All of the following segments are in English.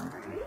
All right.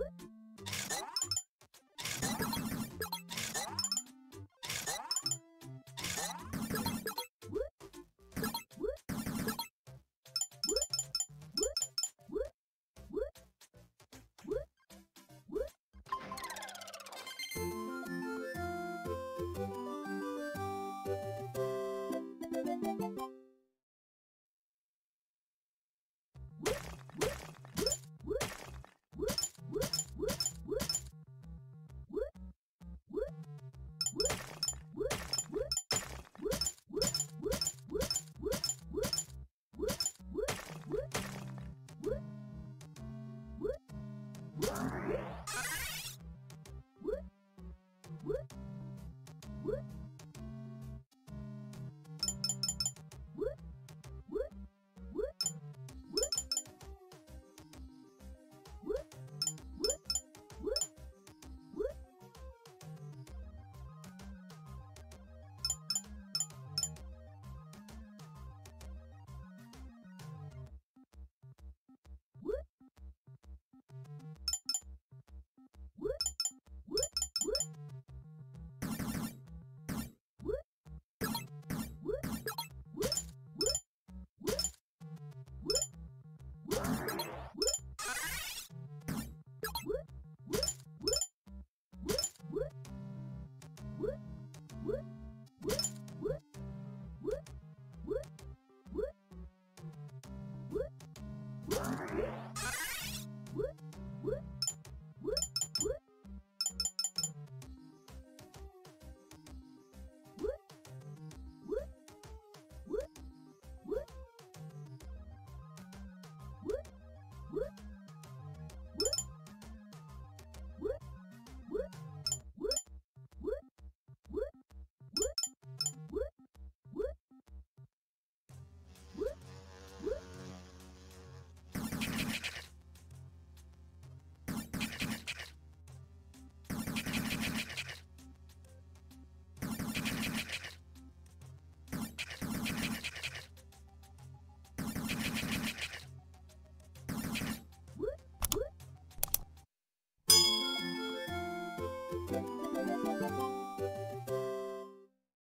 うん。